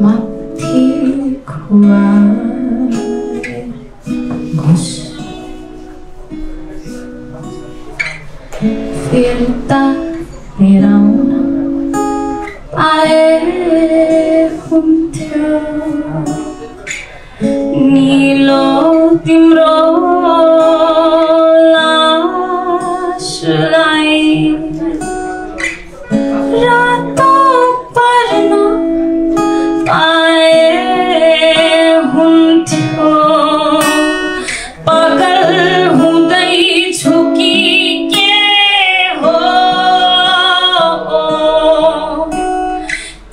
mắt thì khoai Goose Fiesta era una pareja un ni lo timbró la slide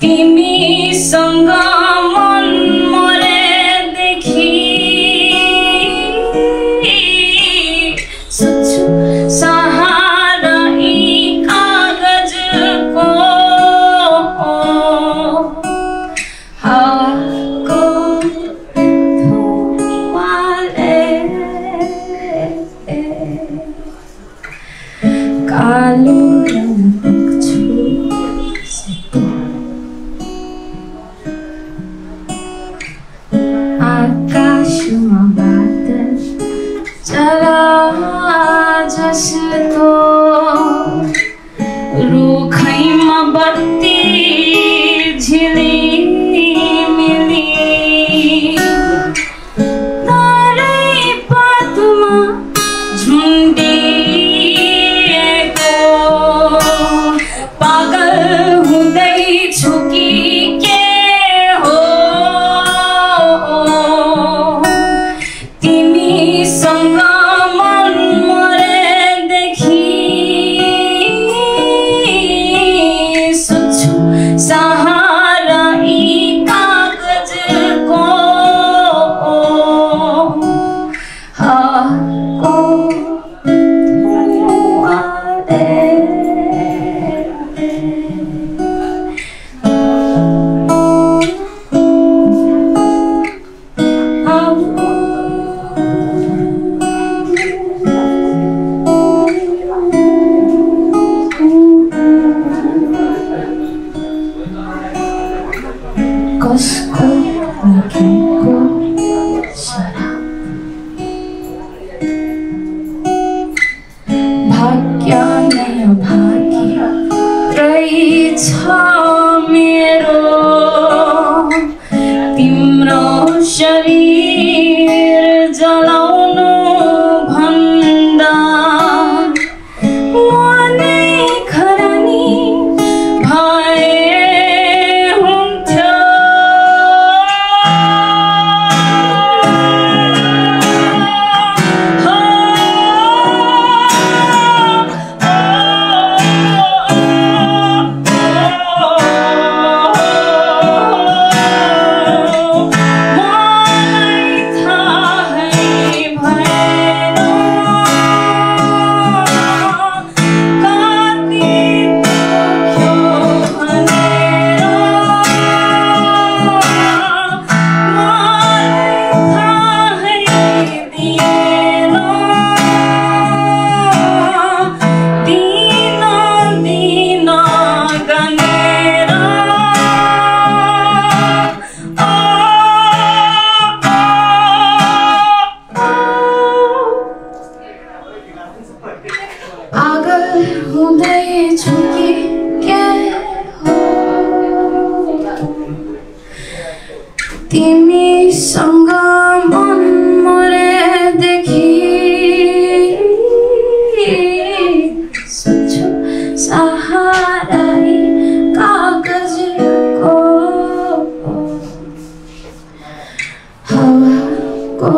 तिमीसँग मन मरेदेखि सोच्छु सहारा यी कागजको हातको धुवाले कालो listen कसको भाग्य नै भाग्य रहेछ मेरो तिम्रो शरीर। हुँदै कि तिमीसँग मन देखि सोच्छु सहारै कागजको हावाको